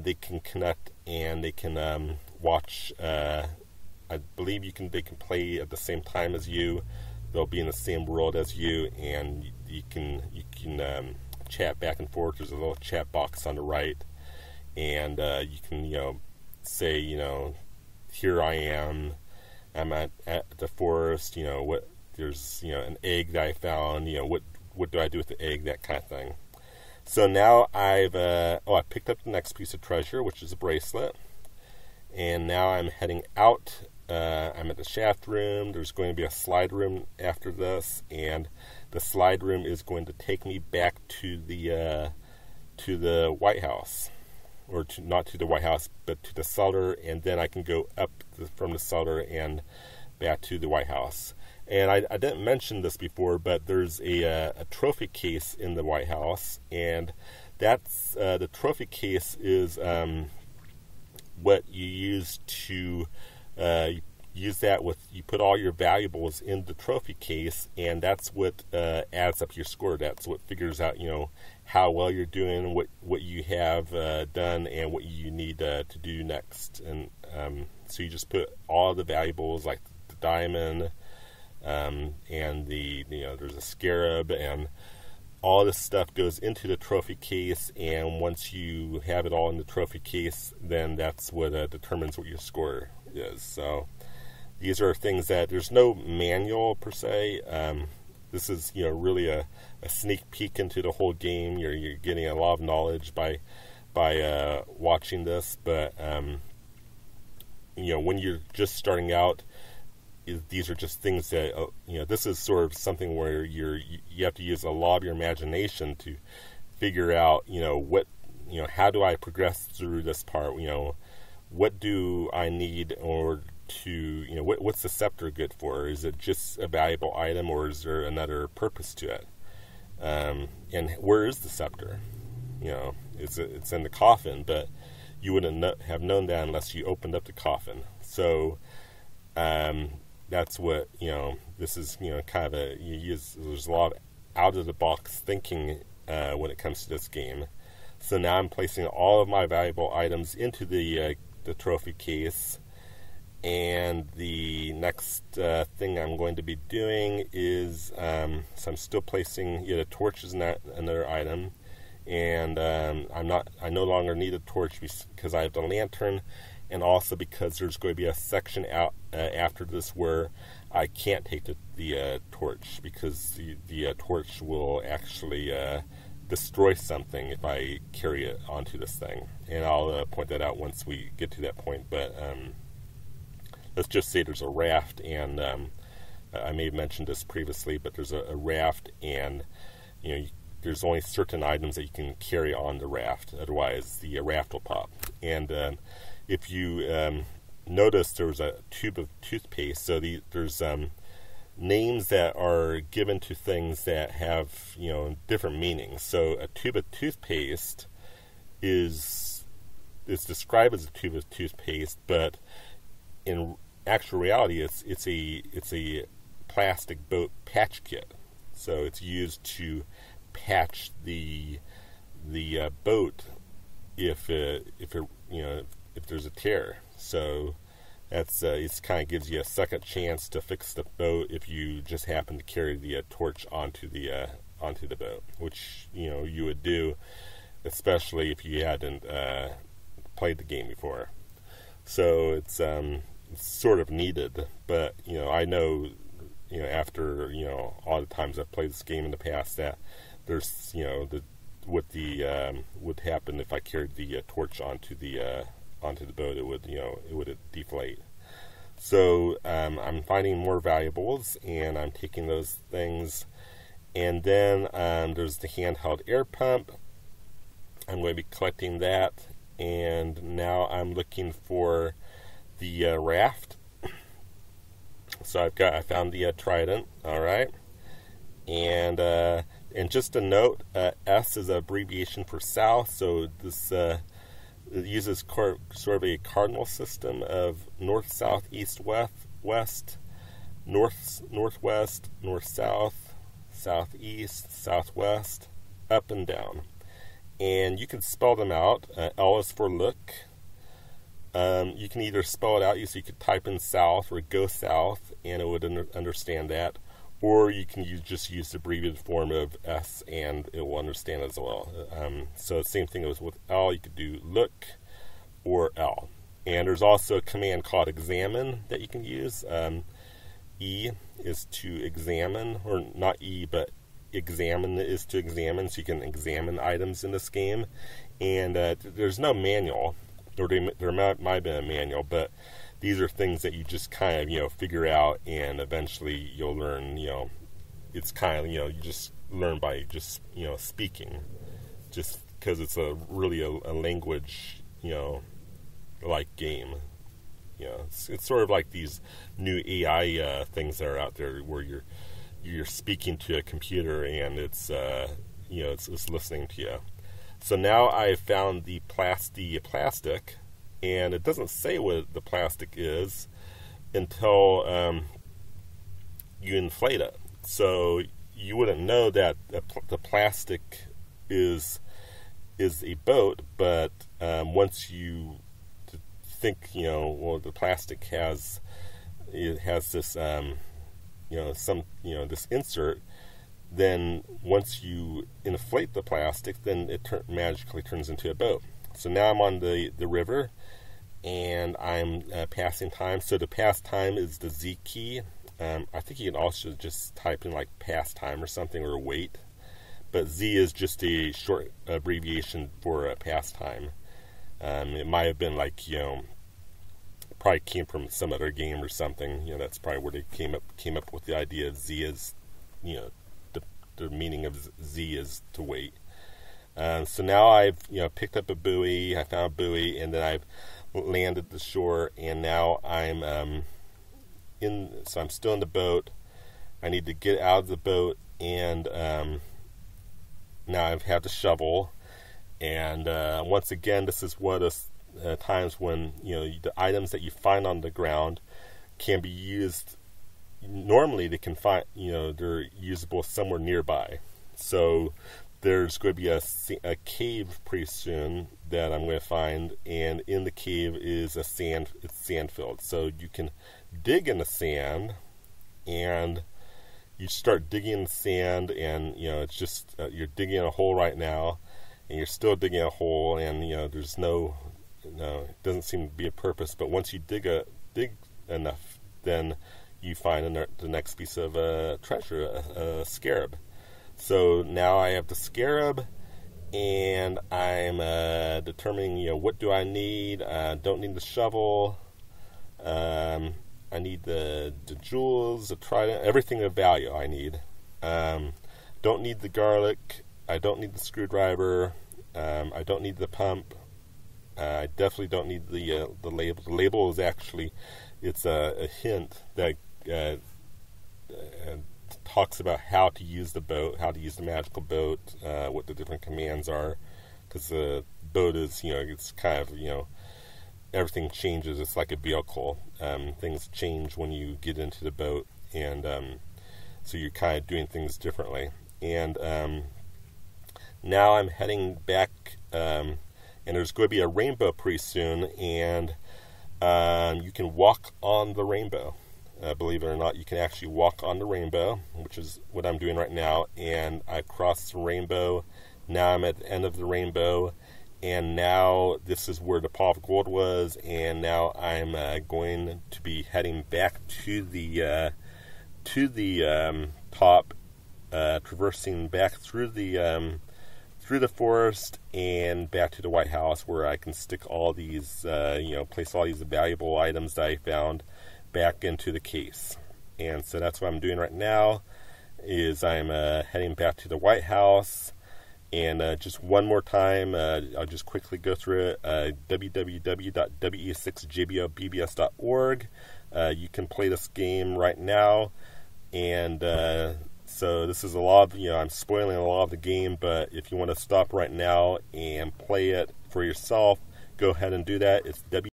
they can connect and they can um, watch. Uh, I believe you can they can play at the same time as you. They'll be in the same world as you, and you can you can um, chat back and forth. There's a little chat box on the right, and uh, you can you know say you know here I am. I'm at, at the forest. You know what? There's you know an egg that I found. You know what? What do I do with the egg? That kind of thing. So now I've uh, oh I picked up the next piece of treasure, which is a bracelet, and now I'm heading out uh, I'm at the shaft room. There's going to be a slide room after this, and the slide room is going to take me back to the uh, to the White House, or to, not to the White House, but to the cellar, and then I can go up the, from the cellar and back to the White House. And I, I didn't mention this before, but there's a, uh, a trophy case in the White House, and that's uh, the trophy case is um, what you use to uh, use that with you put all your valuables in the trophy case, and that's what uh, adds up your score. That's what figures out you know how well you're doing, what what you have uh, done, and what you need uh, to do next. And um, so you just put all the valuables like the diamond um, and the you know there's a scarab and all this stuff goes into the trophy case, and once you have it all in the trophy case, then that's what uh, determines what your score is. So these are things that there's no manual per se. Um, this is you know really a, a, sneak peek into the whole game. You're you're getting a lot of knowledge by by uh, watching this, but um, you know when you're just starting out, these are just things that uh, you know. This is sort of something where you're you have to use a lot of your imagination to figure out you know what you know how do I progress through this part. You know what do I need or to you know what, what's the scepter good for? Is it just a valuable item or is there another purpose to it? Um, and where is the scepter? You know, it's it's in the coffin, but you wouldn't have known that unless you opened up the coffin. So um, that's what you know. This is you know kind of a you use. There's a lot of out of the box thinking uh, when it comes to this game. So now I'm placing all of my valuable items into the uh, the trophy case. And the next uh, thing I'm going to be doing is um, so I'm still placing you know, torches in that another item, and um, I'm not I no longer need a torch because I have the lantern, and also because there's going to be a section out uh, after this where I can't take the, the uh, torch because the the uh, torch will actually uh, destroy something if I carry it onto this thing. And I'll uh, point that out once we get to that point. But um, let's just say there's a raft, and um, I may have mentioned this previously, but there's a, a raft, and you know you, there's only certain items that you can carry on the raft. Otherwise, the uh, raft will pop. And um, if you um, notice, there was a tube of toothpaste. So the, there's um, names that are given to things that have you know different meanings. So a tube of toothpaste is is described as a tube of toothpaste, but in actual reality, it's it's a it's a plastic boat patch kit. So it's used to patch the the uh, boat if uh, if it you know if there's a tear. So that's uh, it. Kind of gives you a second chance to fix the boat if you just happen to carry the uh, torch onto the uh, onto the boat, which you know you would do, especially if you hadn't uh, played the game before. So it's, um, sort of needed, but you know I know you know after you know all the times I've played this game in the past that there's you know the what the um, would happen if I carried the uh, torch onto the uh, onto the boat, it would you know it would deflate. So um, I'm finding more valuables, and I'm taking those things. And then um, there's the handheld air pump. I'm going to be collecting that, and now I'm looking for the uh, raft. So I've got I found the uh, trident. All right, and uh, and just a note, uh, S is an abbreviation for south. So this uh, it uses sort of a cardinal system of north, south, east, west, west, north, northwest, north, south, southeast, southwest, up and down. and you can spell them out. Uh, L is for look. Um, you can either spell it out, so you could type in south or go south, and it would under, understand that. Or you can use, just use the abbreviated form of S, and it will understand as well. Um, so same thing as with L, you could do look or L. And there's also a command called examine that you can use. Um, e is to examine, or not E, but examine is to examine, so you can examine items in this game. And uh, there's no manual, or there might, might have been a manual, but these are things that you just kind of you know figure out, and eventually you'll learn. You know, it's kind of you know you just learn by just you know speaking, just because it's a really a, a language you know like game. You know, it's, it's sort of like these new AI uh, things that are out there where you're you're speaking to a computer and it's uh, you know it's, it's, listening to you. So now I've found the plasti plastic, and it doesn't say what the plastic is until um, you inflate it. So you wouldn't know that the plastic is is a boat, but um, once you think, you know, well, the plastic has it has this um, you know some you know this insert then once you inflate the plastic then it magically turns into a boat so now i'm on the the river and i'm uh, passing time so the pass time is the z key um, i think you can also just type in like pass time or something or wait but z is just a short abbreviation for a pass time um, it might have been like you know probably came from some other game or something. You know, that's probably where they came up came up with the idea of Z is, you know, the the meaning of Z is to wait. Um, so now I've you know picked up a buoy. I found a buoy, and then I've landed the shore, and now I'm um, in. So I'm still in the boat. I need to get out of the boat, and um, now I've had to shovel. And uh, once again, this is what a uh, times when you know the items that you find on the ground can be used. Normally, they can find you know they're usable somewhere nearby. So there's going to be a, a cave pretty soon that I'm going to find, and in the cave is a sand it's sand filled. So you can dig in the sand, and you start digging in the sand, and you know it's just uh, you're digging a hole right now, and you're still digging a hole, and you know there's no no, it doesn't seem to be a purpose. But once you dig a dig enough, then you find the next piece of uh, treasure, a, a, scarab. So now I have the scarab, and I'm uh, determining, you know, what do I need? I don't need the shovel. Um, I need the, the jewels, the trident, everything of value I need. Um, don't need the garlic. I don't need the screwdriver. Um, I don't need the pump. Uh, I definitely don't need the uh, the label. The label is actually it's a, a hint that uh, uh, talks about how to use the boat, how to use the magical boat, uh, what the different commands are, because the boat is you know it's kind of you know everything changes. It's like a vehicle. Um, things change when you get into the boat, and um, so you're kind of doing things differently. And um, now I'm heading back. Um, and there's going to be a rainbow pretty soon, and um, you can walk on the rainbow. Uh, believe it or not, you can actually walk on the rainbow, which is what I'm doing right now. And I crossed the rainbow. Now I'm at the end of the rainbow, and now this is where the pot of gold was. And now I'm uh, going to be heading back to the uh, to the um, top, uh, traversing back through the um, through the forest and back to the White House where I can stick all these, uh, you know, place all these valuable items that I found back into the case. And so that's what I'm doing right now is I'm uh, heading back to the White House. And uh, just one more time, uh, I'll just quickly go through it. Uh, www.we6jbobbs.org. Uh, you can play this game right now. And uh, so this is a lot of, you know, I'm spoiling a lot of the game, but if you want to stop right now and play it for yourself, go ahead and do that. It's W